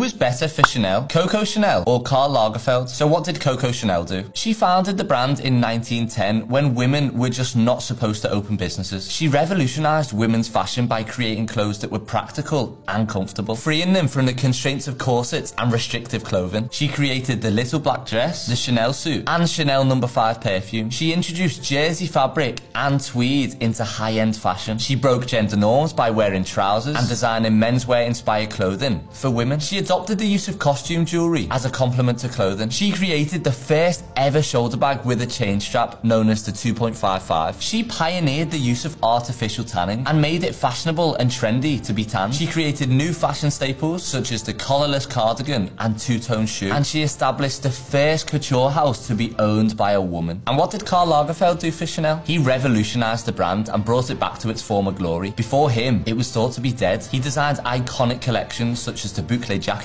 was better for Chanel, Coco Chanel or Karl Lagerfeld? So what did Coco Chanel do? She founded the brand in 1910 when women were just not supposed to open businesses. She revolutionized women's fashion by creating clothes that were practical and comfortable, freeing them from the constraints of corsets and restrictive clothing. She created the little black dress, the Chanel suit, and Chanel number no. 5 perfume. She introduced jersey fabric and tweed into high-end fashion. She broke gender norms by wearing trousers and designing menswear inspired clothing for women. She adopted the use of costume jewelry as a complement to clothing. She created the first ever shoulder bag with a chain strap known as the 2.55. She pioneered the use of artificial tanning and made it fashionable and trendy to be tanned. She created new fashion staples such as the collarless cardigan and two-tone shoe. And she established the first couture house to be owned by a woman. And what did Karl Lagerfeld do for Chanel? He revolutionized the brand and brought it back to its former glory. Before him, it was thought to be dead. He designed iconic collections such as the boucle jacket